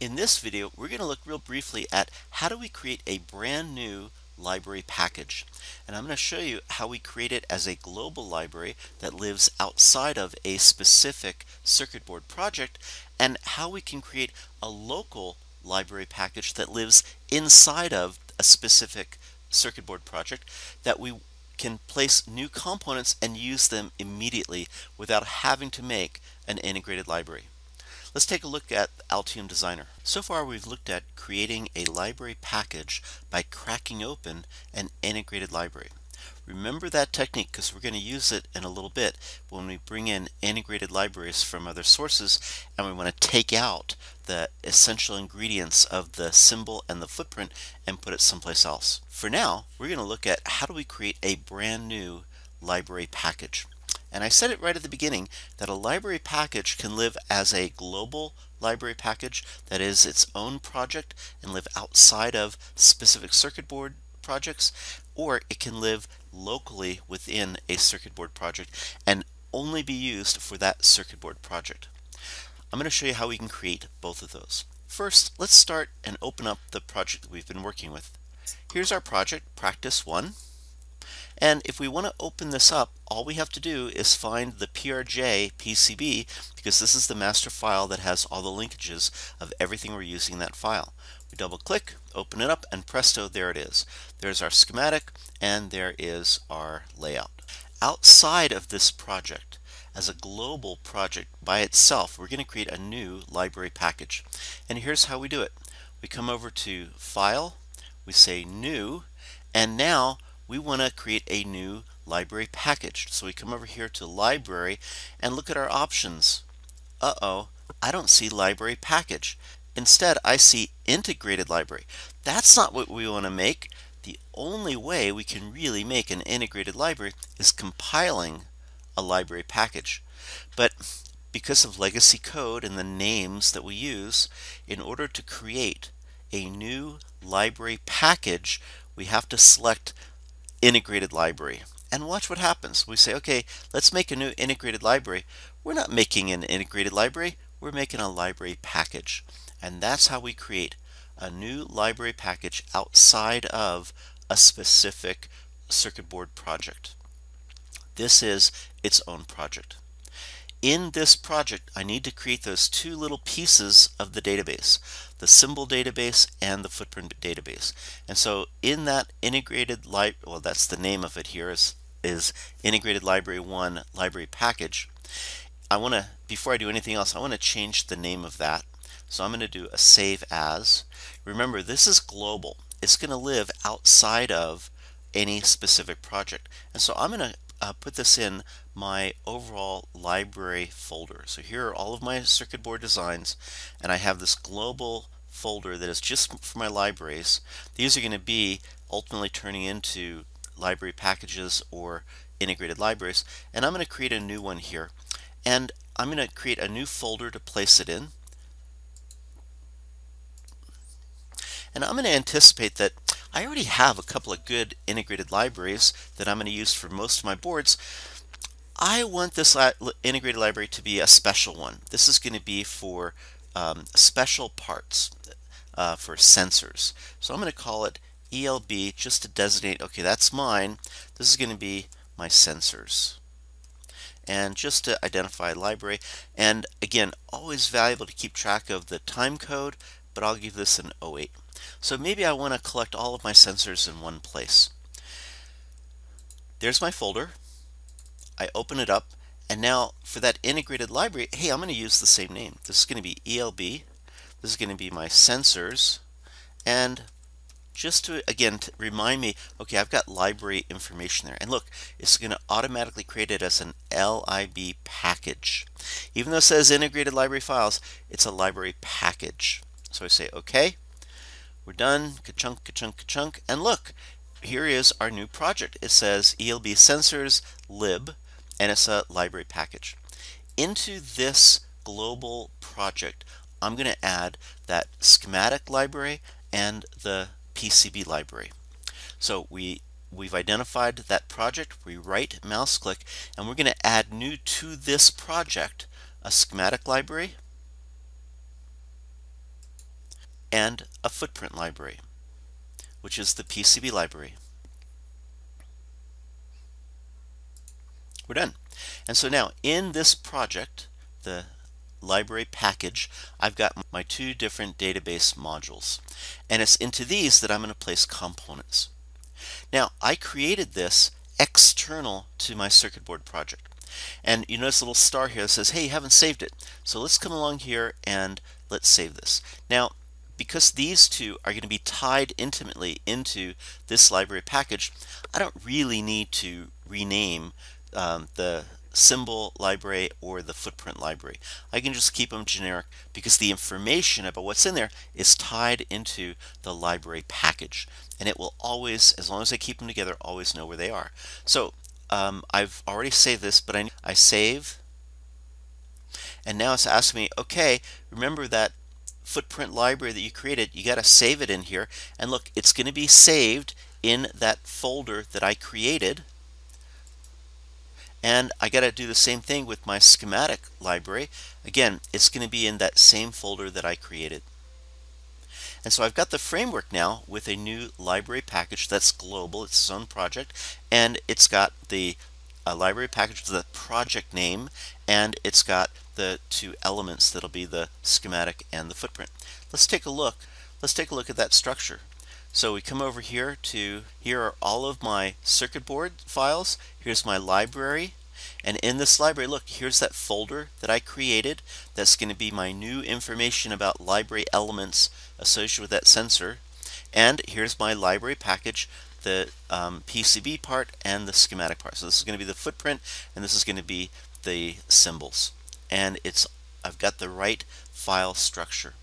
In this video, we're going to look real briefly at how do we create a brand new library package. And I'm going to show you how we create it as a global library that lives outside of a specific circuit board project and how we can create a local library package that lives inside of a specific circuit board project that we can place new components and use them immediately without having to make an integrated library. Let's take a look at Altium Designer. So far we've looked at creating a library package by cracking open an integrated library. Remember that technique because we're going to use it in a little bit when we bring in integrated libraries from other sources and we want to take out the essential ingredients of the symbol and the footprint and put it someplace else. For now, we're going to look at how do we create a brand new library package. And I said it right at the beginning that a library package can live as a global library package that is its own project and live outside of specific circuit board projects, or it can live locally within a circuit board project and only be used for that circuit board project. I'm going to show you how we can create both of those. First, let's start and open up the project that we've been working with. Here's our project, Practice 1. And if we want to open this up, all we have to do is find the PRJ PCB because this is the master file that has all the linkages of everything we're using in that file. We double click, open it up, and presto, there it is. There's our schematic and there is our layout. Outside of this project, as a global project by itself, we're going to create a new library package. And here's how we do it. We come over to File, we say New, and now we want to create a new library package. So we come over here to library and look at our options. Uh-oh, I don't see library package. Instead, I see integrated library. That's not what we want to make. The only way we can really make an integrated library is compiling a library package. But because of legacy code and the names that we use, in order to create a new library package, we have to select integrated library. And watch what happens. We say, okay, let's make a new integrated library. We're not making an integrated library, we're making a library package. And that's how we create a new library package outside of a specific circuit board project. This is its own project in this project, I need to create those two little pieces of the database, the symbol database and the footprint database. And so in that integrated library, well, that's the name of it here is, is integrated library one library package. I want to, before I do anything else, I want to change the name of that. So I'm going to do a save as. Remember, this is global. It's going to live outside of any specific project. And so I'm going to uh, put this in my overall library folder. So here are all of my circuit board designs and I have this global folder that is just for my libraries. These are going to be ultimately turning into library packages or integrated libraries and I'm going to create a new one here and I'm going to create a new folder to place it in and I'm going to anticipate that I already have a couple of good integrated libraries that I'm going to use for most of my boards. I want this integrated library to be a special one. This is going to be for um, special parts uh, for sensors. So I'm going to call it ELB just to designate, okay, that's mine. This is going to be my sensors. And just to identify library. And again, always valuable to keep track of the time code, but I'll give this an 08. So maybe I want to collect all of my sensors in one place. There's my folder. I open it up and now for that integrated library, hey, I'm going to use the same name. This is going to be ELB. This is going to be my sensors. And just to, again, to remind me, okay, I've got library information there. And look, it's going to automatically create it as an LIB package. Even though it says integrated library files, it's a library package. So I say, okay. We're done, ka-chunk, ka-chunk, ka-chunk, and look, here is our new project. It says ELB sensors lib, and it's a library package. Into this global project, I'm going to add that schematic library and the PCB library. So we we've identified that project, we right mouse click, and we're going to add new to this project a schematic library and a footprint library, which is the PCB library. We're done. And so now in this project, the library package, I've got my two different database modules. And it's into these that I'm going to place components. Now, I created this external to my circuit board project. And you notice a little star here that says, hey, you haven't saved it. So let's come along here and let's save this. Now, because these two are going to be tied intimately into this library package, I don't really need to rename um, the symbol library or the footprint library. I can just keep them generic because the information about what's in there is tied into the library package and it will always, as long as I keep them together, always know where they are. So um, I've already saved this, but I, I save and now it's asking me, okay, remember that footprint library that you created, you got to save it in here. And look, it's going to be saved in that folder that I created. And I got to do the same thing with my schematic library. Again, it's going to be in that same folder that I created. And so I've got the framework now with a new library package that's global, it's its own project, and it's got the uh, library package, the project name, and it's got the two elements that'll be the schematic and the footprint. Let's take a look. Let's take a look at that structure. So we come over here to, here are all of my circuit board files. Here's my library. And in this library, look, here's that folder that I created. That's going to be my new information about library elements associated with that sensor. And here's my library package, the um, PCB part and the schematic part. So this is going to be the footprint and this is going to be the symbols. And it's I've got the right file structure.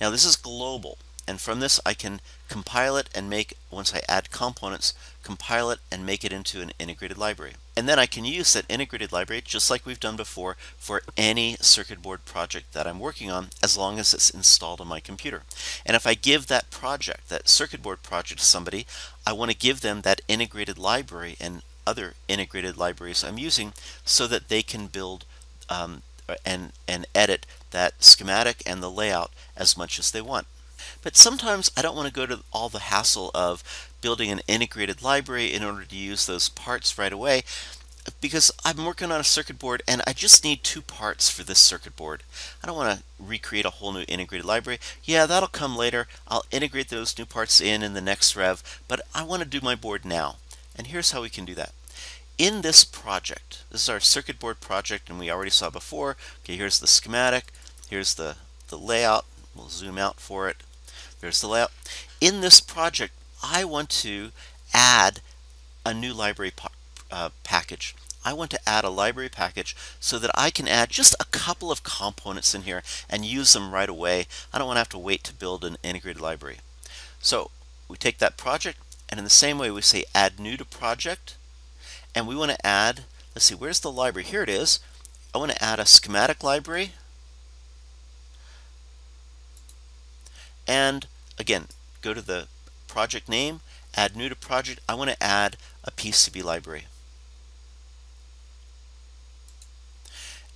Now this is global and from this I can compile it and make, once I add components, compile it and make it into an integrated library. And then I can use that integrated library, just like we've done before, for any circuit board project that I'm working on, as long as it's installed on my computer. And if I give that project, that circuit board project to somebody, I want to give them that integrated library and other integrated libraries I'm using so that they can build um, and, and edit that schematic and the layout as much as they want. But sometimes I don't want to go to all the hassle of building an integrated library in order to use those parts right away because I'm working on a circuit board and I just need two parts for this circuit board. I don't want to recreate a whole new integrated library. Yeah, that'll come later. I'll integrate those new parts in in the next rev, but I want to do my board now. And here's how we can do that. In this project, this is our circuit board project and we already saw before. Okay, here's the schematic, here's the, the layout. We'll zoom out for it. There's the layout. In this project, I want to add a new library uh, package. I want to add a library package so that I can add just a couple of components in here and use them right away. I don't want to have to wait to build an integrated library. So we take that project and in the same way we say add new to project and we want to add, let's see, where's the library? Here it is. I want to add a schematic library and Again, go to the project name, add new to project. I want to add a PCB library.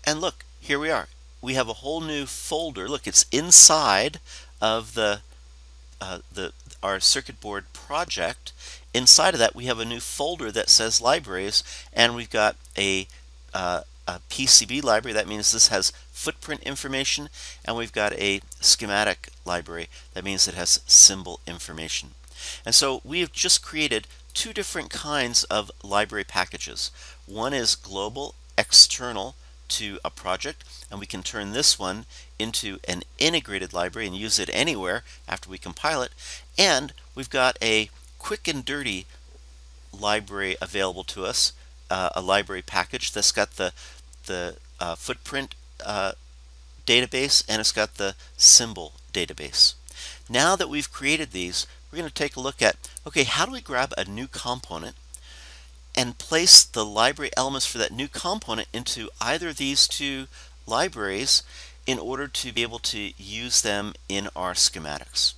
And look, here we are. We have a whole new folder. Look, it's inside of the uh, the our circuit board project. Inside of that, we have a new folder that says libraries, and we've got a uh, a PCB library. That means this has footprint information, and we've got a schematic library. That means it has symbol information. And so we have just created two different kinds of library packages. One is global external to a project, and we can turn this one into an integrated library and use it anywhere after we compile it. And we've got a quick and dirty library available to us, uh, a library package that's got the the uh, footprint uh, database and it's got the symbol database. Now that we've created these, we're going to take a look at, okay, how do we grab a new component and place the library elements for that new component into either of these two libraries in order to be able to use them in our schematics.